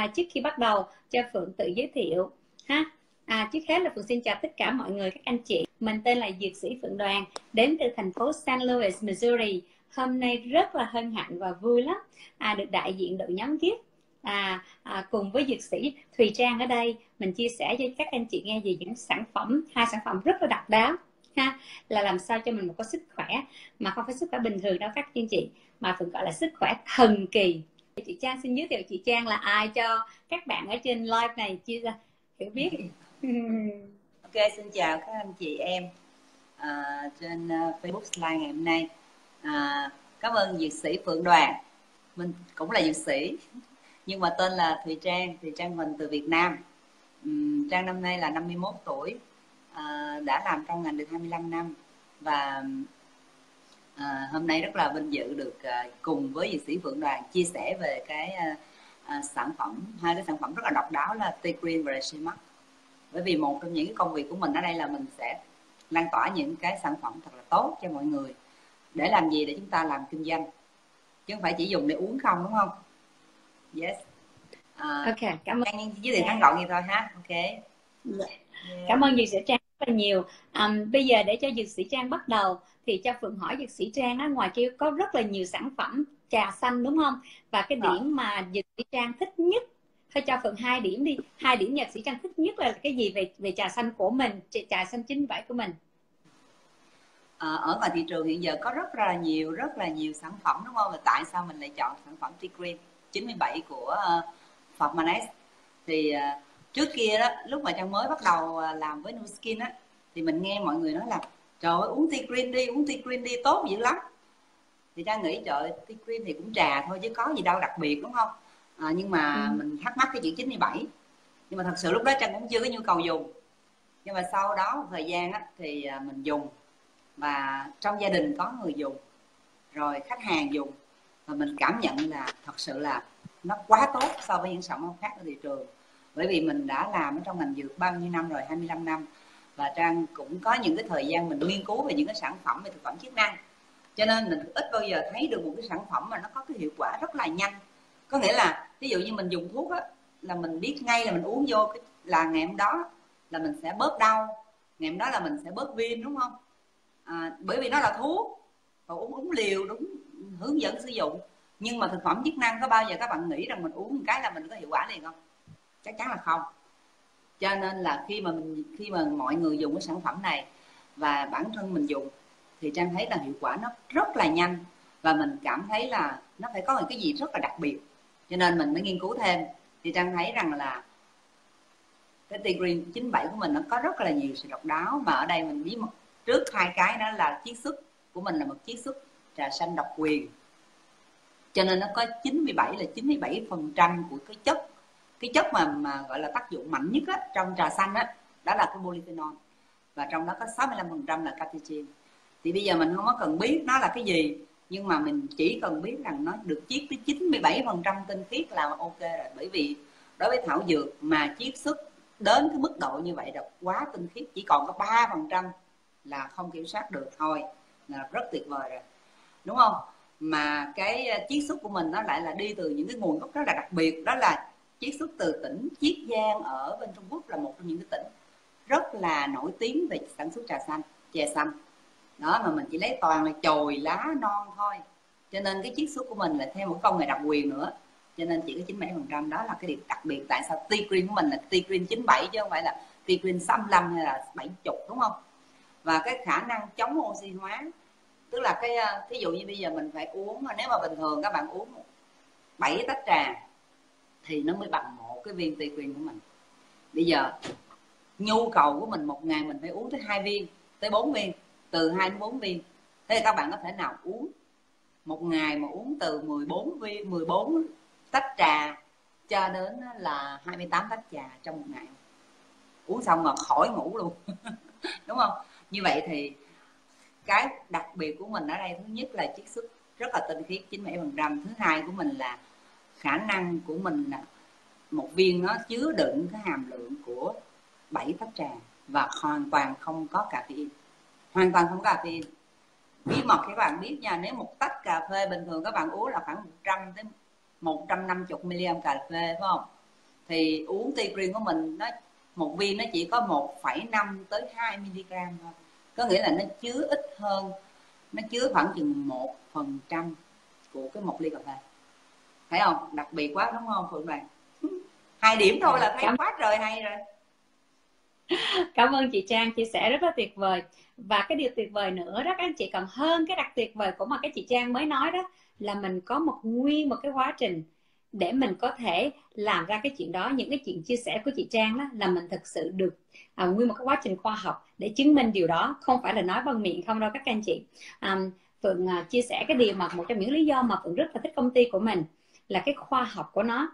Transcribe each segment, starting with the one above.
à, trước khi bắt đầu cho phượng tự giới thiệu ha À, trước hết là Phượng xin chào tất cả mọi người, các anh chị. Mình tên là Dược sĩ Phượng Đoàn, đến từ thành phố St. Louis, Missouri. Hôm nay rất là hân hạnh và vui lắm à, được đại diện đội nhóm viết à, à, cùng với dược sĩ Thùy Trang ở đây mình chia sẻ cho các anh chị nghe về những sản phẩm hai sản phẩm rất là độc đáo ha là làm sao cho mình một có sức khỏe mà không phải sức khỏe bình thường đâu các anh chị mà phượng gọi là sức khỏe thần kỳ chị Trang xin giới thiệu chị Trang là ai cho các bạn ở trên live này chia ra hiểu biết. Ok xin chào các anh chị em à, trên à, Facebook Live ngày hôm nay. À, cảm ơn dược sĩ Phượng Đoàn. Mình cũng là dược sĩ nhưng mà tên là Thùy Trang Thùy Trang mình từ Việt Nam. Uhm, Trang năm nay là 51 tuổi à, đã làm trong ngành được 25 năm. Và à, hôm nay rất là vinh dự được à, cùng với dược sĩ Phượng Đoàn chia sẻ về cái à, à, sản phẩm hai cái sản phẩm rất là độc đáo là T Green và Reshimax bởi vì một trong những cái công việc của mình ở đây là mình sẽ lan tỏa những cái sản phẩm thật là tốt cho mọi người để làm gì để chúng ta làm kinh doanh chứ không phải chỉ dùng để uống không đúng không yes uh, ok cảm ơn giới thiệu ngắn gọn như thôi ha ok yeah. Dạ. cảm ơn dược sĩ trang là nhiều. Um, bây giờ để cho dược sĩ trang bắt đầu thì cho phượng hỏi dược sĩ trang á ngoài kia có rất là nhiều sản phẩm trà xanh đúng không? Và cái điểm à. mà dược sĩ trang thích nhất thôi cho phượng hai điểm đi. Hai điểm nhạc sĩ trang thích nhất là cái gì về về trà xanh của mình trà xanh chín vải của mình? À, ở ngoài thị trường hiện giờ có rất là nhiều rất là nhiều sản phẩm đúng không? Và tại sao mình lại chọn sản phẩm tea cream 97 của uh, Phật Manes thì uh, trước kia đó lúc mà trang mới bắt đầu uh, làm với Nuskin á thì mình nghe mọi người nói là trời ơi uống tea cream đi uống tea cream đi tốt dữ lắm. Thì trang nghĩ trời tea cream thì cũng trà thôi chứ có gì đâu đặc biệt đúng không? À, nhưng mà ừ. mình thắc mắc cái chữ 97 nhưng mà thật sự lúc đó trang cũng chưa có nhu cầu dùng. Nhưng mà sau đó một thời gian á, thì mình dùng. Và trong gia đình có người dùng rồi khách hàng dùng. Và mình cảm nhận là thật sự là nó quá tốt so với những sản phẩm khác ở thị trường bởi vì mình đã làm ở trong ngành dược bao nhiêu năm rồi? 25 năm. Và trang cũng có những cái thời gian mình nghiên cứu về những cái sản phẩm về thực phẩm chức năng. Cho nên mình ít bao giờ thấy được một cái sản phẩm mà nó có cái hiệu quả rất là nhanh. Có nghĩa là ví dụ như mình dùng thuốc á là mình biết ngay là mình uống vô cái là ngày hôm đó là mình sẽ bớt đau ngày hôm đó là mình sẽ bớt viêm đúng không? À, bởi vì nó là thuốc và uống uống liều đúng hướng dẫn sử dụng. Nhưng mà thực phẩm chức năng có bao giờ các bạn nghĩ rằng mình uống một cái là mình có hiệu quả liền không? Chắc chắn là không. Cho nên là khi mà mình, khi mà mọi người dùng cái sản phẩm này và bản thân mình dùng, thì trang thấy là hiệu quả nó rất là nhanh và mình cảm thấy là nó phải có một cái gì rất là đặc biệt. Cho nên mình mới nghiên cứu thêm. Thì trang thấy rằng là cái tea green 97 của mình nó có rất là nhiều sự độc đáo mà ở đây mình bí mật. Trước hai cái đó là chiết xuất của mình là một chiết xuất trà xanh độc quyền. Cho nên nó có 97 là 97 phần trăm của cái chất cái chất mà mà gọi là tác dụng mạnh nhất á, trong trà xanh á đó là cái polyphenol. Và trong đó có 65% là catechin. Thì bây giờ mình không có cần biết nó là cái gì nhưng mà mình chỉ cần biết rằng nó được chiết tới 97 phần trăm tinh khiết là ok rồi. Bởi vì đối với thảo dược mà chiết xuất đến cái mức độ như vậy là quá tinh khiết chỉ còn có ba phần trăm là không kiểm soát được thôi là rất tuyệt vời rồi. Đúng không? Mà cái ờ, chiết xuất của mình nó lại là đi từ những cái nguồn gốc rất là đặc biệt đó là chiết xuất từ tỉnh Chiết Giang ở bên Trung Quốc là một trong những cái tỉnh rất là nổi tiếng về sản xuất trà xanh, chè xanh. Đó, mà mình chỉ lấy toàn là chồi lá non thôi. Cho nên cái chiết xuất của mình là theo một công nghệ đặc quyền nữa. Cho nên chỉ có 97 phần trăm đó là cái điểm đặc biệt. Tại sao tea green của mình là tea green 97 chứ không phải là tea green 65 hay là 70 đúng không? Và cái khả năng chống oxy hóa, tức là cái ờ, thí dụ như bây giờ mình phải uống, nếu mà bình thường các bạn uống 7 tách trà thì nó mới bằng một cái viên tây quyền của mình. Bây giờ, nhu cầu của mình một ngày mình phải uống tới hai viên, tới 4 viên, từ 2 đến 4 viên. Thế thì các bạn có thể nào uống một ngày mà uống từ 14 viên 14 tách trà cho đến là 28 tách trà trong một ngày. Uống xong mà khỏi ngủ luôn. Đúng không? Như vậy thì cái đặc biệt của mình ở đây, thứ nhất là chiết xuất rất là tinh khiết 97 phần trăm. Thứ hai của mình là khả năng của mình là một viên nó chứa đựng cái hàm lượng của 7 tách trà và hoàn toàn không có caffeine. Hoàn toàn không có caffeine. Bí mật các bạn biết nha nếu một tách cà phê bình thường các bạn uống là khoảng 100 đến 150 ml cà phê phải không? Thì uống tea green của mình nó một viên nó chỉ có 1,5 tới 2 mg thôi. Có nghĩa là nó chứa ít hơn nó chứa khoảng chừng một phần trăm của cái một ly cà phê thấy không? Đặc biệt quá đúng không phượng đoàn hai điểm thôi là thấy quá trời hay rồi. Cảm ơn chị trang chia sẻ rất là tuyệt vời. Và cái điều tuyệt vời nữa đó các anh chị còn hơn cái đặc tuyệt vời của mà cái chị trang mới nói đó là mình có một nguyên một cái quá trình để mình có thể làm ra cái chuyện đó. Những cái chuyện chia sẻ của chị trang đó là mình thực sự được à, nguyên một cái quá trình khoa học để chứng minh điều đó. Không phải là nói bằng miệng không đâu các anh chị. À, phượng à, chia sẻ cái điều mà một trong những lý do mà phượng rất là thích công ty của mình là cái khoa học của nó.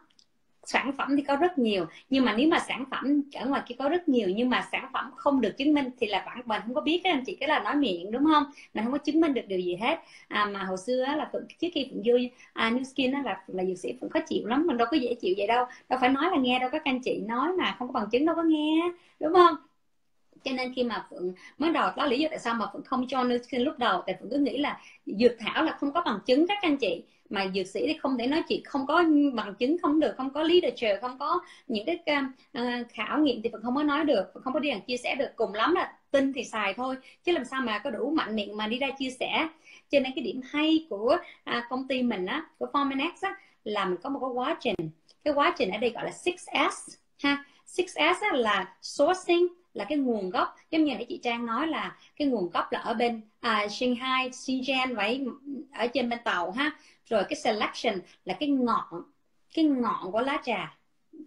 Sản phẩm thì có rất nhiều nhưng mà nếu mà sản phẩm ở ngoài kia có rất nhiều nhưng mà sản phẩm không được chứng minh thì là bạn mình không có biết các anh chị cái là nói miệng đúng không? Mình không có chứng minh được điều gì hết. À, mà hồi xưa á, là phượng, trước khi phượng vô à, new skin á, là là dược sĩ phượng khó chịu lắm mình đâu có dễ chịu vậy đâu. Đâu phải nói là nghe đâu các anh chị nói mà không có bằng chứng đâu có nghe đúng không? Cho nên khi mà phượng mới đầu đó lý do tại sao mà phượng không cho new skin lúc đầu. Tại phượng cứ nghĩ là dược thảo là không có bằng chứng các anh chị mà dược sĩ thì không thể nói chuyện không có bằng chứng không được không có literature không có những cái uh, khảo nghiệm thì vẫn không có nói được không có đi làm chia sẻ được. Cùng lắm là tin thì xài thôi chứ làm sao mà có đủ mạnh miệng mà đi ra chia sẻ. Cho nên cái điểm hay của à, công ty mình á của Forminex á là mình có một cái quá trình. Cái quá trình ở đây gọi là 6S ha. 6S á, là sourcing là cái nguồn gốc. Giống như nãy chị Trang nói là cái nguồn gốc là ở bên à, Shanghai, Shenzhen vậy ở trên bên tàu ha. Rồi cái selection là cái ngọn cái ngọn của lá trà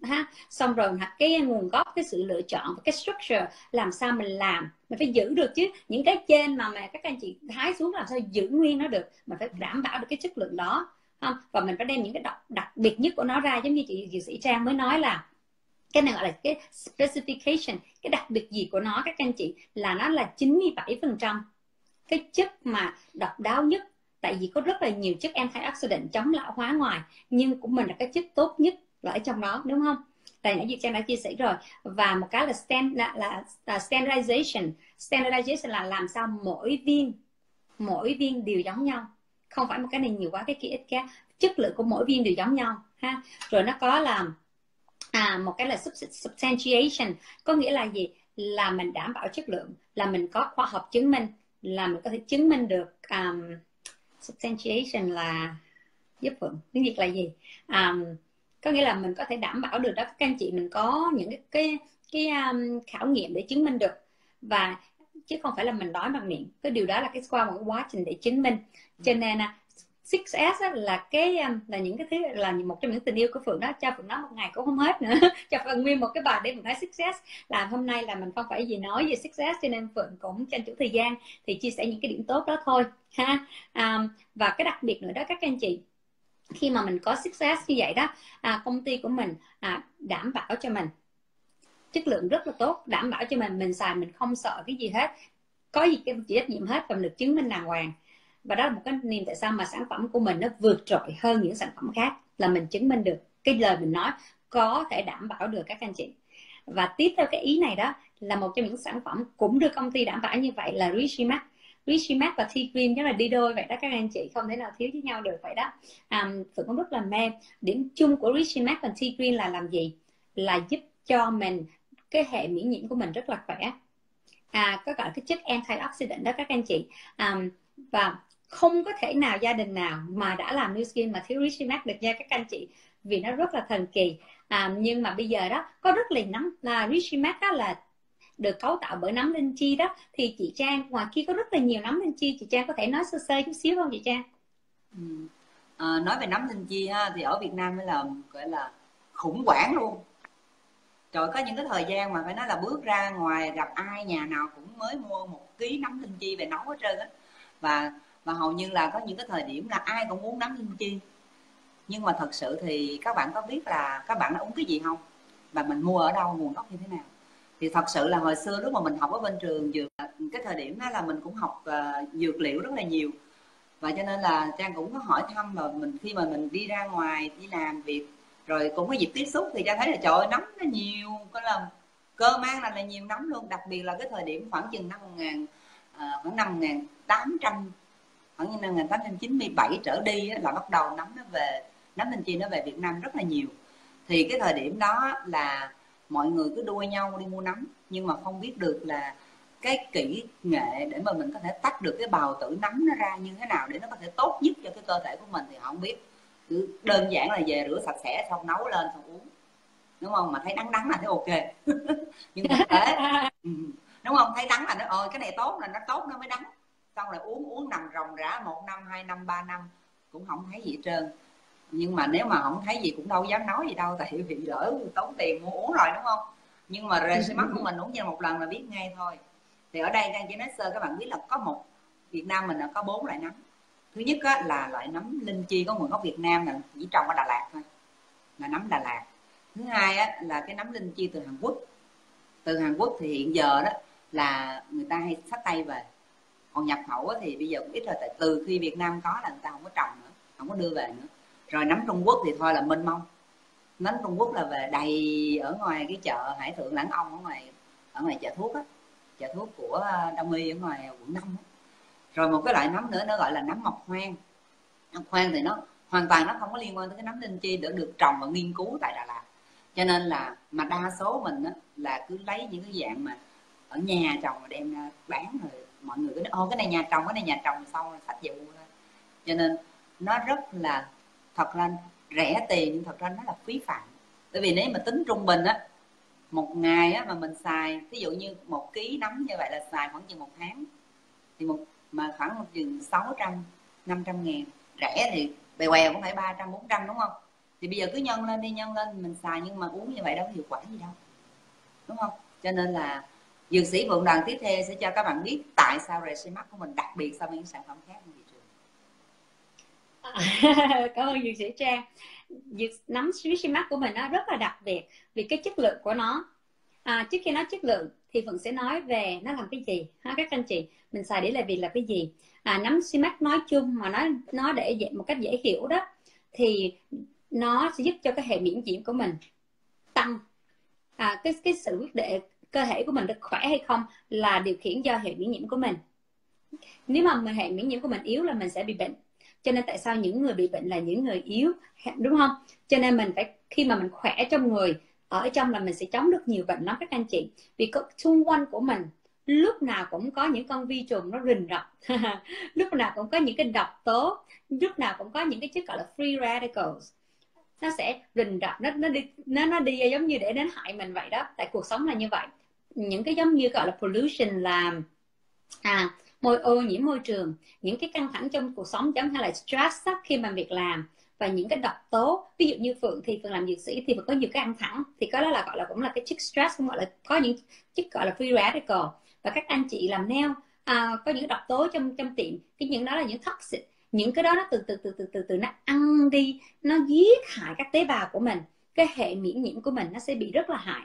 ha. Xong rồi cái nguồn gốc cái sự lựa chọn cái structure làm sao mình làm. Mình phải giữ được chứ. Những cái trên mà mà các anh chị hái xuống làm sao giữ nguyên nó được. Mình phải đảm bảo được cái chất lượng đó không? và mình phải đem những cái đặc, đặc biệt nhất của nó ra. Giống như chị dược sĩ trang mới nói là cái này gọi là cái specification cái đặc biệt gì của nó các anh chị? Là nó là 97 phần trăm cái chất mà độc đáo nhất. Tại vì có rất là nhiều chất antioxidant chống lão hóa ngoài nhưng của mình là cái chất tốt nhất là ở trong đó đúng không? Tại nãy Diệp Trang đã chia sẻ rồi. Và một cái là stand là, là, là standardization. Standardization là làm sao mỗi viên mỗi viên đều giống nhau. Không phải một cái này nhiều quá cái kia ít quá chất lượng của mỗi viên đều giống nhau ha? Rồi nó có là à, một cái là substantiation có nghĩa là gì? Là mình đảm bảo chất lượng là mình có khoa học chứng minh là mình có thể chứng minh được um, substantiation là giúp phượng tiếng việt là gì? Um, có nghĩa là mình có thể đảm bảo được đó. Các anh chị mình có những cái cái, cái um, khảo nghiệm để chứng minh được. Và chứ không phải là mình nói bằng miệng. Cái điều đó là cái qua một cái quá trình để chứng minh. Cho nên 6S là cái um, là những cái thứ là một trong những tình yêu của Phượng đó. Cho Phượng nói một ngày cũng không hết nữa. Cho Phượng nguyên một cái bài để Phượng nói 6S là hôm nay là mình không phải gì nói về 6S cho nên Phượng cũng tranh thủ thời gian thì chia sẻ những cái điểm tốt đó thôi ha. À, và cái đặc biệt nữa đó các anh chị khi mà mình có 6S như vậy đó à, công ty của mình à, đảm bảo cho mình. Chất lượng rất là tốt đảm bảo cho mình. Mình xài mình không sợ cái gì hết. Có gì cái chịu trách nhiệm hết và mình được chứng minh đàng hoàng và đó là một cái niềm tại sao mà sản phẩm của mình nó vượt trội hơn những sản phẩm khác là mình chứng minh được cái lời mình nói có thể đảm bảo được các anh chị. Và tiếp theo cái ý này đó là một trong những sản phẩm cũng được công ty đảm bảo như vậy là Rishimax Rishimax và T-cream rất là đi đôi vậy đó các anh chị không thể nào thiếu với nhau được vậy đó. À, Phượng cũng rất là mê. Điểm chung của Rishimax và T-cream là làm gì? Là giúp cho mình cái hệ miễn nhiễm của mình rất là khỏe. À có gọi cái chất antioxidant đó các anh chị. À, và không có thể nào gia đình nào mà đã làm new skin mà thiếu Rishimax được nha các anh chị vì nó rất là thần kỳ. À, nhưng mà bây giờ đó có rất là nắm là Rishimax đó là được cấu tạo bởi nấm linh chi đó. Thì chị Trang ngoài kia có rất là nhiều nấm linh chi chị Trang có thể nói sơ sơ chút xíu không chị Trang? Ừ. à, nói về nấm linh chi ha, thì ở Việt Nam mới là gọi là khủng hoảng luôn. Trời có những cái thời gian mà phải nói là bước ra ngoài gặp ai nhà nào cũng mới mua một ký nấm linh chi về nấu hết trơn á. Và và hầu như là có những cái thời điểm là ai cũng muốn nắm linh chi. Nhưng mà thật sự thì các bạn có biết là các bạn đã uống cái gì không? Và mình mua ở đâu nguồn gốc như thế nào? Thì thật sự là hồi xưa lúc mà mình học ở bên trường dược cái thời điểm đó là mình cũng học uh, dược liệu rất là nhiều. Và cho nên là trang cũng có hỏi thăm và mình khi mà mình đi ra ngoài đi làm việc rồi cũng có dịp tiếp xúc thì trang thấy là trời ơi nấm nó nhiều có là cơ mang là, là nhiều nấm luôn. Đặc biệt là cái thời điểm khoảng chừng năm ngàn uh, khoảng năm 1800 khoảng như năm 1897 trở đi là bắt đầu nắm nó về nắm linh chi nó về Việt Nam rất là nhiều. Thì cái thời điểm đó là mọi người cứ đua nhau đi mua nấm nhưng mà không biết được là cái kỹ nghệ để mà mình có thể tách được cái bào tử nấm nó ra như thế nào để nó có thể tốt nhất cho cái cơ thể của mình thì họ không biết. Cứ đơn giản là về rửa sạch sẽ xong nấu lên xong uống. Đúng không? Mà thấy đắng đắng là thấy ok. Nhưng thực tế ừ, đúng không? Thấy đắng là nó ơi cái này tốt là nó tốt nó mới đắng xong rồi uống uống nằm ròng rã một năm hai năm ba năm cũng không thấy gì hết trơn. Nhưng mà nếu mà không thấy gì cũng đâu dám nói gì đâu tại vì đỡ tốn tiền mua uống rồi đúng không? Nhưng mà rê mắt của mình uống cho một lần là biết ngay thôi. Thì ở đây đang chỉ nói sơ các bạn biết là có một Việt Nam mình là có bốn loại nấm. Thứ nhất á, là loại nấm linh chi có nguồn gốc Việt Nam là chỉ trồng ở Đà Lạt thôi là nấm Đà Lạt. Thứ hai á, là cái nấm linh chi từ Hàn Quốc. Từ Hàn Quốc thì hiện giờ đó là người ta hay sách tay về còn nhập khẩu thì bây giờ cũng ít rồi tại từ khi Việt Nam có là người ta không có trồng nữa không có đưa về nữa rồi nấm Trung Quốc thì thôi là mênh mông nấm Trung Quốc là về đầy ở ngoài cái chợ Hải Thượng Lãng Ông ở ngoài ở ngoài chợ thuốc á chợ thuốc của ờ, Đông Y ở ngoài quận năm. á. rồi một cái loại nấm nữa nó gọi là nấm mọc hoang nấm hoang thì nó hoàn toàn nó không có liên quan tới cái nấm linh chi được được trồng và nghiên cứu tại Đà Lạt cho nên là mà đa số mình á, là cứ lấy những cái dạng mà ở nhà trồng và đem ra bán rồi mọi người cứ ô cái này nhà trồng, cái này nhà trồng. Xong rồi sạch về mua thôi. Cho nên nó rất là, thật ra rẻ tiền, nhưng thật ra nó là phí phạm. Bởi vì nếu mà tính trung bình á, một ngày á mà mình xài ví dụ như một ký nấm như vậy là xài khoảng chừng một tháng, thì một, mà khoảng một chừng 600 500 ngàn. Rẻ thì bè quèo cũng phải 300 400 đúng không? Thì bây giờ cứ nhân lên đi, nhân lên mình xài, nhưng mà uống như vậy đâu có hiệu quả gì đâu, đúng không? Cho nên là dược sĩ vượng đoàn tiếp theo sẽ cho các bạn biết tại sao mắt của mình đặc biệt so với những sản phẩm khác trên thị trường. À, cảm ơn dược sĩ trang. Dược nấm mắt của mình nó rất là đặc biệt vì cái chất lượng của nó. À, trước khi nói chất lượng thì vẫn sẽ nói về nó làm cái gì ha các anh chị? Mình xài để là vì là cái gì? À, nấm mắt nói chung mà nó nó để dễ, một cách dễ hiểu đó thì nó sẽ giúp cho cái hệ miễn nhiễm của mình tăng à, cái cái sự quyết định cơ thể của mình được khỏe hay không là điều khiển do hệ miễn nhiễm của mình. Nếu mà hệ miễn nhiễm của mình yếu là mình sẽ bị bệnh. Cho nên tại sao những người bị bệnh là những người yếu? Đúng không? Cho nên mình phải khi mà mình khỏe trong người ở trong là mình sẽ chống được nhiều bệnh lắm các anh chị. Vì có, xung quanh của mình lúc nào cũng có những con vi trùng nó rình rập. Lúc nào cũng có những cái độc tố lúc nào cũng có những cái chất gọi là free radicals. Nó sẽ rình rập nó nó đi nó nó đi giống như để đến hại mình vậy đó. Tại cuộc sống là như vậy những cái giống như gọi là pollution là à môi ô nhiễm môi trường. Những cái căng thẳng trong cuộc sống giống như là stress khi mà việc làm và những cái độc tố. Ví dụ như phượng thì phượng làm dược sĩ thì phượng có nhiều cái căng thẳng thì có đó là gọi là cũng là cái chất stress cũng gọi là có những chất gọi là free radical. Và các anh chị làm nail à, có những độc tố trong trong tiệm cái những đó là những toxic. Những cái đó nó từ từ từ từ từ từ nó ăn đi nó giết hại các tế bào của mình. Cái hệ miễn nhiễm của mình nó sẽ bị rất là hại.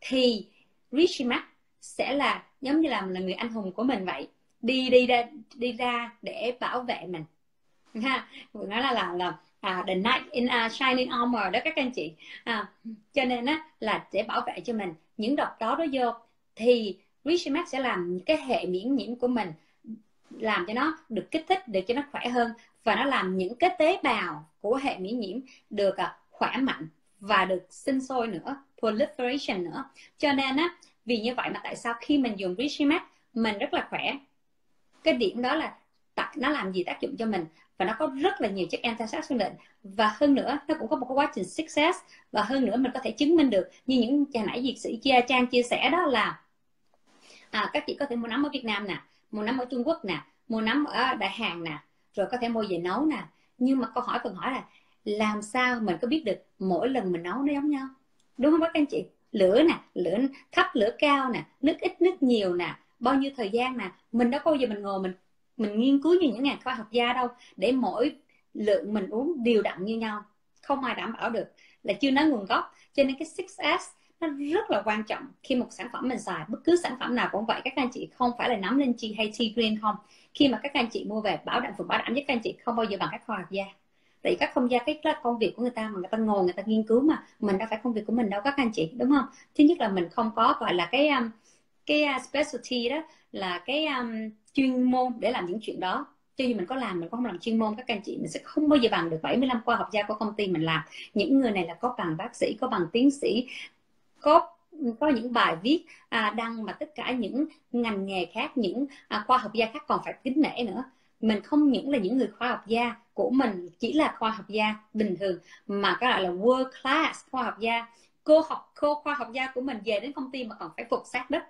Thì Rishimak sẽ là giống như là là người anh hùng của mình vậy. Đi đi ra đi ra để bảo vệ mình. Ha nói là là là à, the knight in a shining armor đó các anh chị. À, cho nên á là để bảo vệ cho mình. Những độc đó đó vô thì Rishimak sẽ làm cái hệ miễn nhiễm của mình làm cho nó được kích thích để cho nó khỏe hơn. Và nó làm những cái tế bào của hệ miễn nhiễm được à, khỏe mạnh và được sinh sôi nữa proliferation nữa. Cho nên á vì như vậy mà tại sao khi mình dùng Richimax mình rất là khỏe. Cái điểm đó là nó làm gì tác dụng cho mình? Và nó có rất là nhiều chất antioxidant và hơn nữa nó cũng có một cái quá trình success. Và hơn nữa mình có thể chứng minh được như những cha nãy diệt sĩ chia trang chia sẻ đó là à, các chị có thể mua nấm ở Việt Nam nè mua nấm ở Trung Quốc nè mua nấm ở Đại Hàn nè rồi có thể mua về nấu nè. Nhưng mà câu hỏi cần hỏi là làm sao mình có biết được mỗi lần mình nấu nó giống nhau? Đúng không các anh chị? Lửa nè, lửa thấp, lửa cao nè, nước ít, nước nhiều nè. Bao nhiêu thời gian nè? Mình đâu có bao giờ mình ngồi mình mình nghiên cứu như những nhà khoa học gia đâu. Để mỗi lượng mình uống đều đặn như nhau. Không ai đảm bảo được. Là chưa nói nguồn gốc. Cho nên cái 6S nó rất là quan trọng. Khi một sản phẩm mình xài, bất cứ sản phẩm nào cũng vậy, các anh chị không phải là nắm lên chi hay tea green không. Khi mà các anh chị mua về, bảo đảm phụ bảo đảm với các anh chị, không bao giờ bằng các khoa học gia tại các không gian cái là công việc của người ta mà người ta ngồi người ta nghiên cứu mà mình đâu phải công việc của mình đâu các anh chị đúng không? Thứ nhất là mình không có gọi là cái um, cái uh, specialty đó là cái um, chuyên môn để làm những chuyện đó. Cho dù mình có làm mình có không làm chuyên môn các anh chị mình sẽ không bao giờ bằng được 75 khoa học gia của công ty mình làm. Những người này là có bằng bác sĩ có bằng tiến sĩ có có những bài viết à, đăng mà tất cả những ngành nghề khác những à, khoa học gia khác còn phải kính nể nữa mình không những là những người khoa học gia của mình chỉ là khoa học gia bình thường, mà các gọi là world class khoa học gia. Cô học, cô khoa học gia của mình về đến công ty mà còn phải phục sát đất.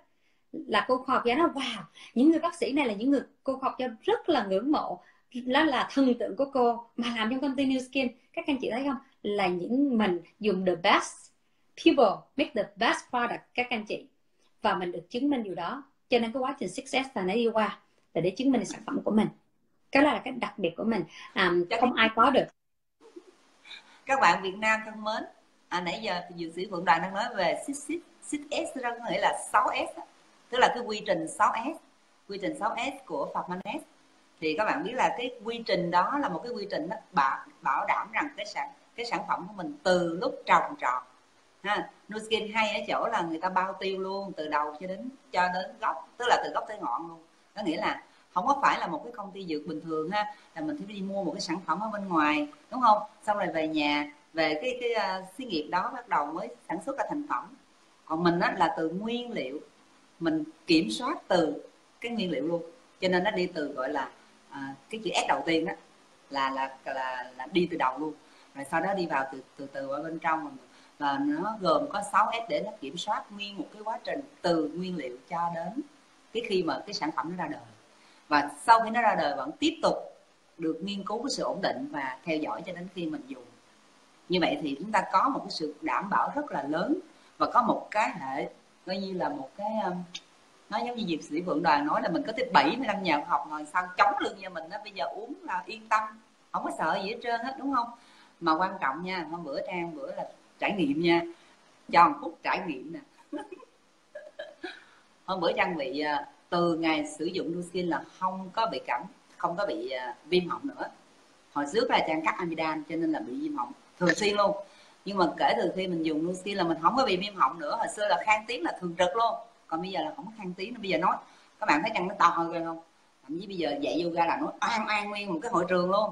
Là cô khoa học gia nói, wow, những người bác sĩ này là những người cô khoa học gia rất là ngưỡng mộ. Đó là thần tượng của cô mà làm trong công ty New Skin. Các anh chị thấy không? Là những mình dùng the best people, make the best product, các anh chị. Và mình được chứng minh điều đó. Cho nên cái quá trình success là nó đi qua là để chứng minh sản phẩm của mình cái đó là cái đặc biệt của mình. À, không ai có được. Các bạn Việt Nam thân mến à, nãy giờ dược sĩ Phượng Đoàn đang nói về 6S 6S đó có nghĩa là 6S tức là cái quy trình 6S quy trình 6S của Phật Manes thì các bạn biết là cái quy trình đó là một cái quy trình bảo, bảo đảm rằng cái sản cái sản phẩm của mình từ lúc trồng trọt. Ha Nuskin hay ở chỗ là người ta bao tiêu luôn từ đầu cho đến cho đến gốc tức là từ gốc tới ngọn luôn. Có nghĩa là không có phải là một cái công ty dược bình thường ha là mình phải đi mua một cái sản phẩm ở bên ngoài đúng không? Xong rồi về nhà về cái cái uh, xí nghiệp đó bắt đầu mới sản xuất ra thành phẩm. Còn mình á, là từ nguyên liệu mình kiểm soát từ cái nguyên liệu luôn. Cho nên nó đi từ gọi là à, cái chữ S đầu tiên đó là là là là đi từ đầu luôn. Rồi sau đó đi vào từ từ từ ở bên trong và nó gồm có 6 S để nó kiểm soát nguyên một cái quá trình từ nguyên liệu cho đến cái khi mà cái sản phẩm nó ra đời và sau khi nó ra đời vẫn tiếp tục được nghiên cứu cái sự ổn định và theo dõi cho đến khi mình dùng. Như vậy thì chúng ta có một cái sự đảm bảo rất là lớn và có một cái hệ, coi như là một cái um, nó giống như diệp sĩ vượng đoàn nói là mình có tới 75 nhà khoa học ngồi sau chống lưng cho mình đó, bây giờ uống là yên tâm, không có sợ gì hết trơn hết, đúng không? Mà quan trọng nha, hôm bữa trang bữa là trải nghiệm nha, cho một phút trải nghiệm nè. Hôm bữa trang bị uh, từ ngày sử dụng Nuskin là không có bị cảm không có bị uh, viêm họng nữa. Hồi trước là trang cắt amidan cho nên là bị viêm họng thường xuyên luôn. Nhưng mà kể từ khi mình dùng Nuskin là mình không có bị viêm họng nữa. Hồi xưa là khang tiếng là thường trực luôn. Còn bây giờ là không có khang tiếng nữa. Bây giờ nói các bạn thấy chân nó to hơn không? Thậm chí bây giờ dạy yoga là nó oan oan nguyên một cái hội trường luôn.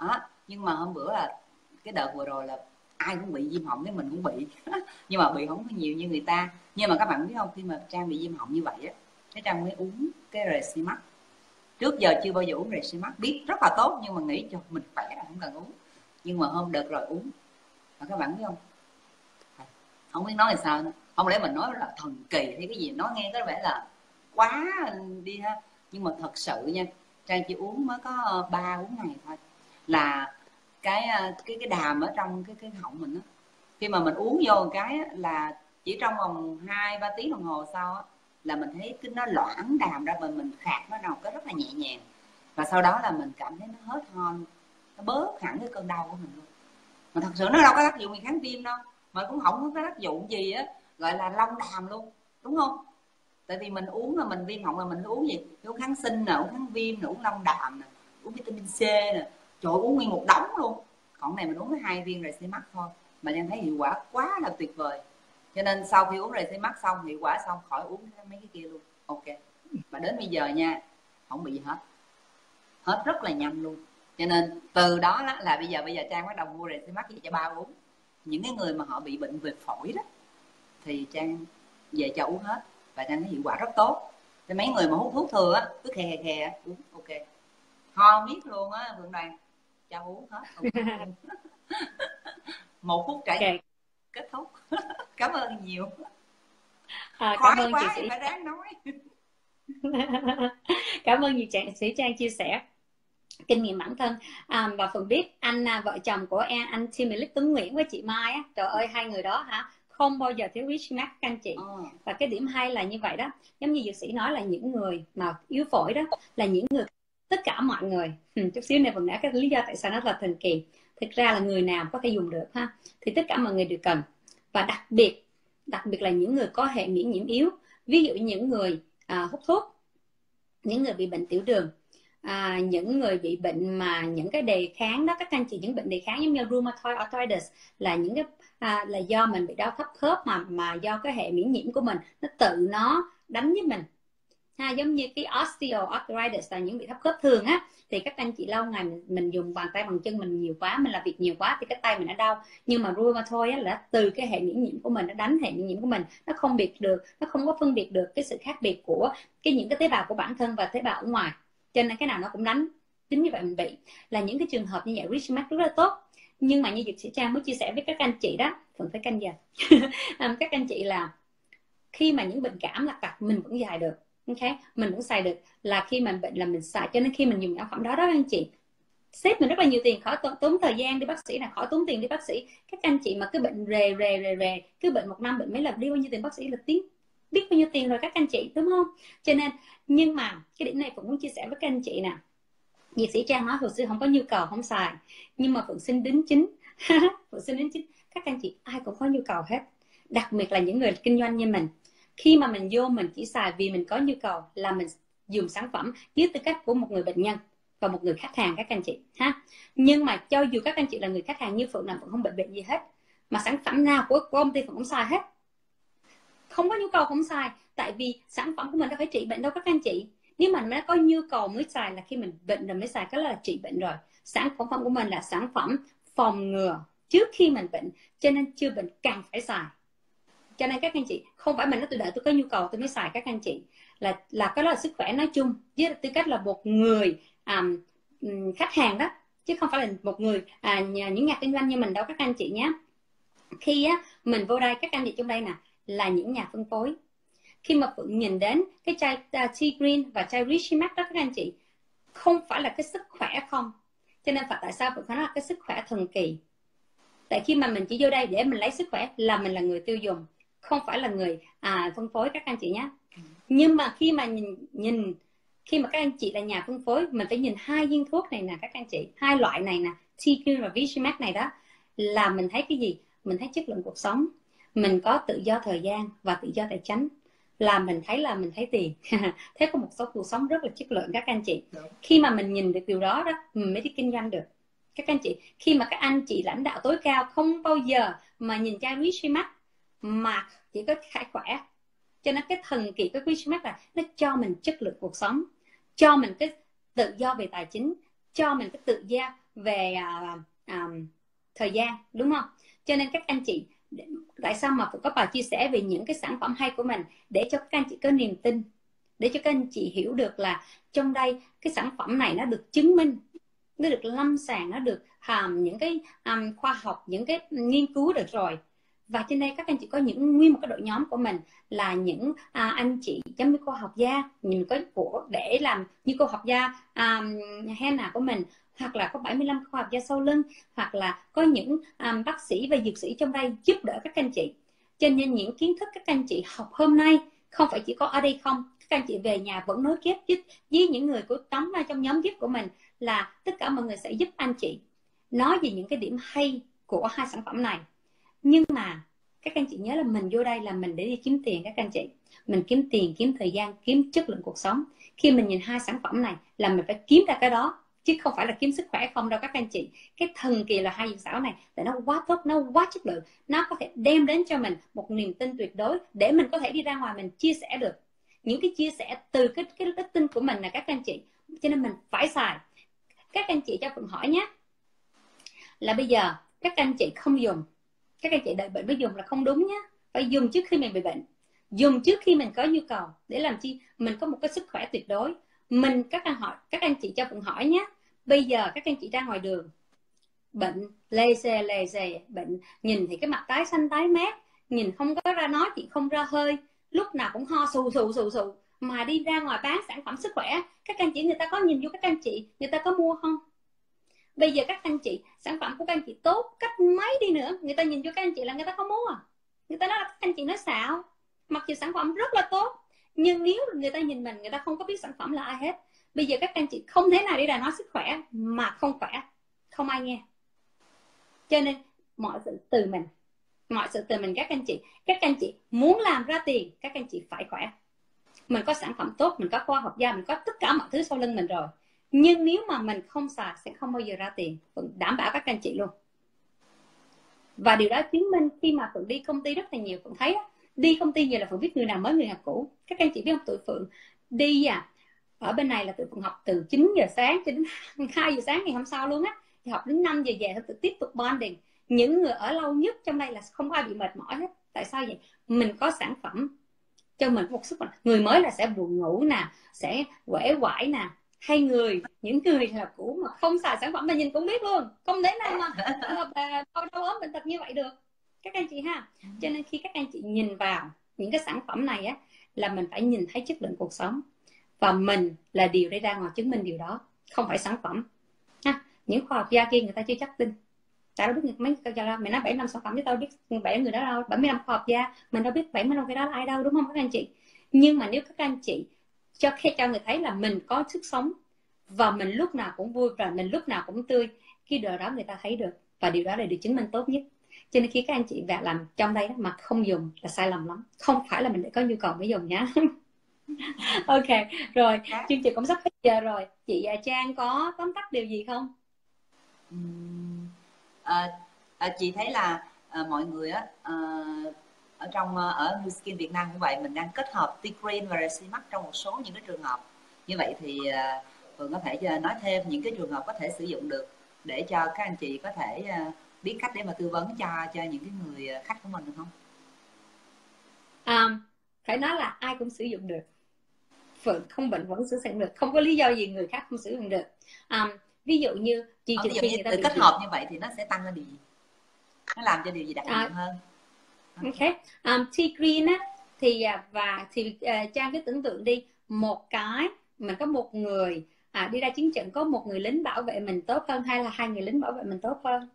Đó nhưng mà hôm bữa là cái đợt vừa rồi là ai cũng bị viêm họng cái mình cũng bị. Nhưng mà bị không có nhiều như người ta. Nhưng mà các bạn biết không? Khi mà trang bị viêm họng như vậy á cái trang mới uống cái Resimax. Trước giờ chưa bao giờ uống Resimax. Biết rất là tốt, nhưng mà nghĩ cho mình khỏe là không cần uống. Nhưng mà hôm đợt rồi uống. Và các bạn biết không? Không biết nói là sao nữa. Không lẽ mình nói là thần kỳ hay cái gì? Nói nghe có vẻ là quá đi ha. Nhưng mà thật sự nha, trang chỉ uống mới có ờ, ba, bốn ngày thôi. Là cái ờ, cái cái đàm ở trong cái cái họng mình á. Khi mà mình uống vô một cái là chỉ trong vòng hai, ba tiếng đồng hồ sau á là mình thấy cái nó loãng đàm ra và mình khạc nó nào cái rất là nhẹ nhàng. Và sau đó là mình cảm thấy nó hết ho nó bớt hẳn cái cơn đau của mình luôn. Mà thật sự nó đâu có tác dụng gì kháng viêm đâu, mà cũng không có tác dụng gì á, gọi là long đàm luôn, đúng không? Tại vì mình uống là mình viêm họng là mình uống gì? Uống kháng sinh nè, uống kháng viêm nè, uống long đàm nè, uống vitamin c nè. Trời uống nguyên một đống luôn. Còn này mình uống hai viên rồi sẽ mắc thôi, mà nhân thấy hiệu quả quá là tuyệt vời cho nên sau khi uống rồi sẽ mắc xong hiệu quả xong khỏi uống mấy cái kia luôn. Ok. Và đến bây giờ nha không bị gì hết. Hết rất là nhanh luôn. Cho nên từ đó là, là bây giờ bây giờ trang bắt đầu mua rồi sẽ mắc gì cho ba uống. Những cái người mà họ bị bệnh về phổi đó thì trang về cho uống hết. Và trang thấy hiệu quả rất tốt. Thì mấy người mà hút thuốc thừa á cứ khè khè khè uống. Ok. Ho biết luôn á vượng đoàn. Cho uống hết. Một phút trải okay. Kết thúc. Cảm ơn nhiều. À, cảm ơn chị sĩ. phải đáng nói. Cảm ơn nhiều chị sĩ trang chia sẻ kinh nghiệm bản thân. À, và phần biết anh à, vợ chồng của em anh Timmy Tuấn Nguyễn với chị Mai á. Trời ơi hai người đó hả? Không bao giờ thiếu rich max các anh chị. Ừ. và cái điểm hay là như vậy đó. Giống như dược sĩ nói là những người mà yếu phổi đó là những người tất cả mọi người. Ừ, chút xíu này phần đã cái lý do tại sao nó là thần kỳ thực ra là người nào có thể dùng được ha? Thì tất cả mọi người đều cần. Và đặc biệt đặc biệt là những người có hệ miễn nhiễm yếu ví dụ những người à, hút thuốc những người bị bệnh tiểu đường à, những người bị bệnh mà những cái đề kháng đó các anh chị những bệnh đề kháng giống như rheumatoid arthritis là những cái à, là do mình bị đau thấp khớp mà mà do cái hệ miễn nhiễm của mình nó tự nó đánh với mình ha giống như cái osteoarthritis là những bị thấp khớp thường á thì các anh chị lâu ngày mình, mình dùng bàn tay bằng chân mình nhiều quá mình làm việc nhiều quá thì cái tay mình nó đau. Nhưng mà rheumatoid á là từ cái hệ miễn nhiễm của mình nó đánh hệ miễn nhiễm của mình nó không biệt được nó không có phân biệt được cái sự khác biệt của cái những cái tế bào của bản thân và tế bào ở ngoài. Cho nên cái nào nó cũng đánh. Chính như vậy mình bị là những cái trường hợp như vậy rich rất là tốt. Nhưng mà như dược sĩ trang mới chia sẻ với các anh chị đó phần phải canh giờ. Các anh chị là khi mà những bệnh cảm là cặp mình vẫn dài được ok mình vẫn xài được. Là khi mình bệnh là mình xài cho nên khi mình dùng sản phẩm đó đó anh chị sếp mình rất là nhiều tiền khỏi tốn, tốn thời gian đi bác sĩ là khỏi tốn tiền đi bác sĩ. Các anh chị mà cứ bệnh rề rề rề rề cứ bệnh một năm bệnh mấy lần đi bao nhiêu tiền bác sĩ là tiếng biết bao nhiêu tiền rồi các anh chị đúng không? Cho nên nhưng mà cái điểm này cũng muốn chia sẻ với các anh chị nè. Dì sĩ Trang nói hồi xưa không có nhu cầu không xài. Nhưng mà Phượng xin đính chính. Phượng xin đính chính. Các anh chị ai cũng có nhu cầu hết. Đặc biệt là những người kinh doanh như mình khi mà mình vô mình chỉ xài vì mình có nhu cầu là mình dùng sản phẩm dưới tư cách của một người bệnh nhân và một người khách hàng, các anh chị, ha? Nhưng mà cho dù các anh chị là người khách hàng như phượng nào phượng không bệnh bệnh gì hết. Mà sản phẩm nào của công ty phượng cũng xài hết. Không có nhu cầu không xài, tại vì sản phẩm của mình đâu phải trị bệnh đâu, các anh chị. Nếu mà nó có nhu cầu mới xài là khi mình bệnh rồi mới xài, cái là trị bệnh rồi. Sản phẩm của mình là sản phẩm phòng ngừa trước khi mình bệnh, cho nên chưa bệnh càng phải xài cho nên các anh chị không phải mình nói tôi đợi tôi có nhu cầu tôi mới xài các anh chị. Là là cái đó là sức khỏe nói chung với tư cách là một người um, khách hàng đó chứ không phải là một người à, những nhà kinh doanh như mình đâu các anh chị nhé. Khi á mình vô đây các anh chị trong đây nè là những nhà phân phối. Khi mà phượng nhìn đến cái chai à, uh, tea green và chai richie mac đó các anh chị không phải là cái sức khỏe không. Cho nên phải tại sao phượng phải nói là cái sức khỏe thần kỳ? Tại khi mà mình chỉ vô đây để mình lấy sức khỏe là mình là người tiêu dùng không phải là người à, phân phối các anh chị nhé. Nhưng mà khi mà nhìn, nhìn khi mà các anh chị là nhà phân phối mình phải nhìn hai viên thuốc này nè các anh chị hai loại này nè TQ và Vigimax này đó là mình thấy cái gì? Mình thấy chất lượng cuộc sống. Mình có tự do thời gian và tự do tài chính. Là mình thấy là mình thấy tiền. Thế có một số cuộc sống rất là chất lượng các anh chị. Đúng. khi mà mình nhìn được điều đó đó mình mới đi kinh doanh được. Các anh chị khi mà các anh chị lãnh đạo tối cao không bao giờ mà nhìn chai Vigimax mà chỉ có khải khỏe. Cho nên cái thần kỳ cái quý mắt là nó cho mình chất lượng cuộc sống cho mình cái tự do về tài chính cho mình cái tự do về uh, um, thời gian đúng không? Cho nên các anh chị tại sao mà có bài chia sẻ về những cái sản phẩm hay của mình để cho các anh chị có niềm tin để cho các anh chị hiểu được là trong đây cái sản phẩm này nó được chứng minh nó được lâm sàng nó được hàm những cái um, khoa học những cái nghiên cứu được rồi và trên đây các anh chị có những nguyên một cái đội nhóm của mình là những à, anh chị giống như cô học gia. Nhìn có của để làm như cô học gia à, Hannah à, của mình. Hoặc là có 75 khoa học gia sau lưng. Hoặc là có những um, bác sĩ và dược sĩ trong đây giúp đỡ các anh chị. Cho nên những kiến thức các anh chị học hôm nay không phải chỉ có ở đây không. Các anh chị về nhà vẫn nối kết với, với những người của tấm à, trong nhóm giúp của mình là tất cả mọi người sẽ giúp anh chị nói về những cái điểm hay của hai sản phẩm này nhưng mà các anh chị nhớ là mình vô đây là mình để đi kiếm tiền các anh chị. Mình kiếm tiền, kiếm thời gian, kiếm chất lượng cuộc sống. Khi mình nhìn hai sản phẩm này là mình phải kiếm ra cái đó, chứ không phải là kiếm sức khỏe không đâu các anh chị. Cái thần kỳ là hai dược xảo này là nó quá tốt, nó quá chất lượng. Nó có thể đem đến cho mình một niềm tin tuyệt đối để mình có thể đi ra ngoài mình chia sẻ được. Những cái chia sẻ từ cái cái đức tin của mình là các anh chị. Cho nên mình phải xài. Các anh chị cho phượng hỏi nhé. Là bây giờ các anh chị không dùng các anh chị đợi bệnh mới dùng là không đúng nhé phải dùng trước khi mình bị bệnh. Dùng trước khi mình có nhu cầu. Để làm chi? Mình có một cái sức khỏe tuyệt đối. Mình, các anh hỏi, các anh chị cho phụng hỏi nhé bây giờ các anh chị ra ngoài đường. Bệnh, lê xê lê xê bệnh. Nhìn thì cái mặt tái xanh, tái mét. Nhìn không có ra nói chị không ra hơi. Lúc nào cũng ho sù sù sù sù. Mà đi ra ngoài bán sản phẩm sức khỏe, các anh chị, người ta có nhìn vô các anh chị, người ta có mua không? Bây giờ các anh chị, sản phẩm của các anh chị tốt cách mấy đi nữa. Người ta nhìn vô các anh chị là người ta không mua. Người ta nói là các anh chị nói xạo. Mặc dù sản phẩm rất là tốt, nhưng nếu người ta nhìn mình, người ta không có biết sản phẩm là ai hết. Bây giờ các anh chị không thể nào đi đà nói sức khỏe mà không khỏe. Không ai nghe. Cho nên, mọi sự từ mình, mọi sự từ mình các anh chị. Các anh chị muốn làm ra tiền, các anh chị phải khỏe. Mình có sản phẩm tốt, mình có khoa học gia, mình có tất cả mọi thứ sau lưng mình rồi nhưng nếu mà mình không xài sẽ không bao giờ ra tiền. Phượng đảm bảo các anh chị luôn. Và điều đó chứng minh khi mà phượng đi công ty rất là nhiều, phượng thấy đi công ty nhiều là phượng biết người nào mới, người nào cũ. Các anh chị biết không? Tụi phượng đi à ở bên này là tụi phượng học từ 9 giờ sáng cho đến 2 giờ sáng ngày hôm sau luôn á. Thì học đến 5 giờ về tự tiếp tục bonding. Những người ở lâu nhất trong đây là không ai bị mệt mỏi hết. Tại sao vậy? Mình có sản phẩm cho mình một sức mạnh người mới là sẽ buồn ngủ nè, sẽ quể quải nè hay người, những người là cũ mà không xài sản phẩm là nhìn cũng biết luôn. Không đến nào mà ờ, đau đau ốm bệnh tật như vậy được. Các anh chị ha. Cho nên khi các anh chị nhìn vào những cái sản phẩm này á, là mình phải nhìn thấy chất lượng cuộc sống. Và mình là điều để ra ngoài chứng minh điều đó, không phải sản phẩm. Ha, những khoa học gia kia người ta chưa chắc tin. Tao đâu biết mấy cái cho mày nói bảy năm sản phẩm chứ tao biết bảy người đó đâu, bảy mươi năm khoa học gia, mình đâu biết bảy mươi năm cái đó là ai đâu, đúng không các anh chị? Nhưng mà nếu các anh chị cho khi cho người thấy là mình có sức sống và mình lúc nào cũng vui và mình lúc nào cũng tươi khi điều đó người ta thấy được và điều đó là điều chứng minh tốt nhất. Cho nên khi các anh chị vẽ làm trong đây mà không dùng là sai lầm lắm. Không phải là mình để có nhu cầu mới dùng nhá ok rồi chương trình cũng sắp hết giờ rồi. Chị à, Trang có tóm tắt điều gì không? À, à, chị thấy là à, mọi người á à, ở trong ở New Skin Việt Nam cũng vậy mình đang kết hợp T-Green và Resimax trong một số những cái trường hợp. Như vậy thì à, Phượng có thể nói thêm những cái trường hợp có thể sử dụng được để cho các anh chị có thể biết cách để mà tư vấn cho cho những cái người khách của mình được không? À, phải nói là ai cũng sử dụng được. Phượng không bệnh vẫn sử dụng được không có lý do gì người khác không sử dụng được. Um, ví dụ như chị ờ, ví dụ như kết hợp như vậy thì nó sẽ tăng lên điều gì? Nó làm cho điều gì đặc biệt à, hơn ok. Um, T green á thì à, và thì uh, trang cứ tưởng tượng đi một cái mình có một người à, đi ra chiến trận có một người lính bảo vệ mình tốt hơn hay là hai người lính bảo vệ mình tốt hơn?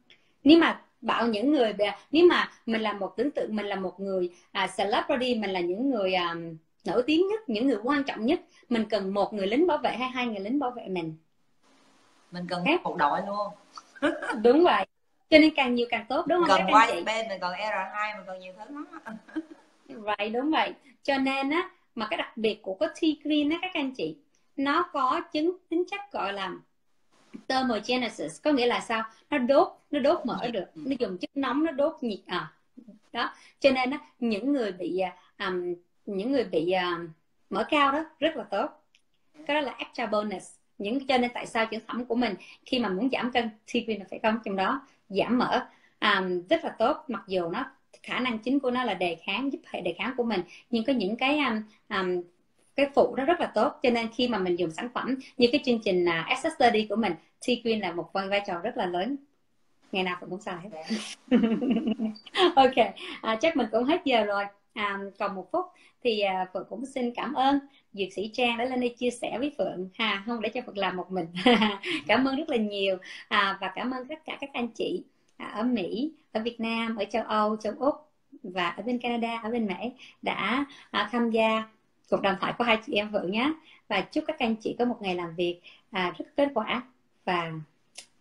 Nếu mà bảo những người nếu mà mình là một tưởng tượng mình là một người à, celebrity mình là những người um, nổi tiếng nhất những người quan trọng nhất mình cần một người lính bảo vệ hay hai người lính bảo vệ mình? Mình cần okay. một đội luôn. Đúng vậy cho nên càng nhiều càng tốt đúng không cần white bên mình còn r 2 mình còn nhiều thứ lắm vậy đúng vậy. Cho nên á mà cái đặc biệt của cái T green á các anh chị nó có chứng tính chất gọi là thermogenesis. Có nghĩa là sao? Nó đốt nó đốt mở được. Ừ. nó dùng chất nóng nó đốt nhiệt à đó. Cho nên á những người bị um, những người bị uh, mỡ cao đó rất là tốt. Cái đó là extra bonus những cho nên tại sao sản phẩm của mình khi mà muốn giảm cân thì là phải có trong đó giảm mỡ. Um, rất là tốt mặc dù nó khả năng chính của nó là đề kháng giúp hệ đề kháng của mình nhưng có những cái um, um, cái phụ đó rất là tốt cho nên khi mà mình dùng sản phẩm như cái chương trình uh, Access Study của mình T Green là một vai trò rất là lớn. Ngày nào cũng xài hết. Ok à, chắc mình cũng hết giờ rồi à, còn một phút thì à, phượng cũng xin cảm ơn dược sĩ trang đã lên đây chia sẻ với phượng. Ha không để cho phượng làm một mình? Cảm ơn rất là nhiều. À, và cảm ơn tất cả các anh chị à, ở mỹ ở việt nam ở châu âu châu úc và ở bên canada ở bên mỹ đã à, tham gia cuộc đàm thoại của hai chị em phượng nhé. Và chúc các anh chị có một ngày làm việc à, rất kết quả và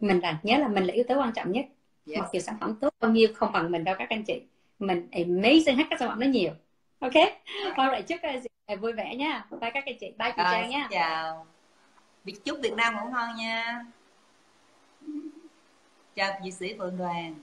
mình là nhớ là mình là yếu tố quan trọng nhất. Yes. mặc dù sản phẩm tốt bao nhiêu không bằng mình đâu các anh chị mình amazing hết các sản phẩm nó nhiều. Ok? Alright chúc các anh chị vui vẻ nha. Bye các anh chị. Bye chị trang nha. chào. Chúc Việt Nam ngủ ngon nha. Chào chị sĩ Phượng Đoàn